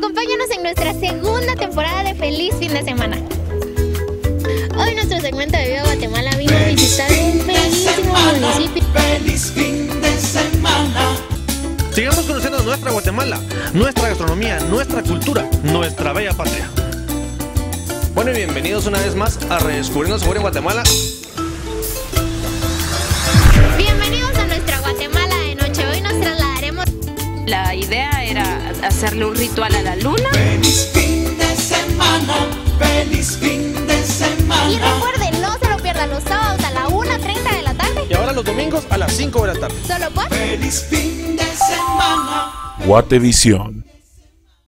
Acompáñanos en nuestra segunda temporada de Feliz Fin de Semana. Hoy nuestro segmento de Viva Guatemala vino a visitar un bellísimo municipio. Feliz fin de semana. Sigamos conociendo nuestra Guatemala, nuestra gastronomía, nuestra cultura, nuestra bella patria. Bueno y bienvenidos una vez más a Redescubriendo Sabor en Guatemala. La idea era hacerle un ritual a la luna. Feliz fin de semana. Feliz fin de Y semana. recuerden, no se lo pierdan los sábados a la 1.30 de la tarde. Y ahora los domingos a las 5 de la tarde. Solo por Feliz fin de semana. Guatevisión.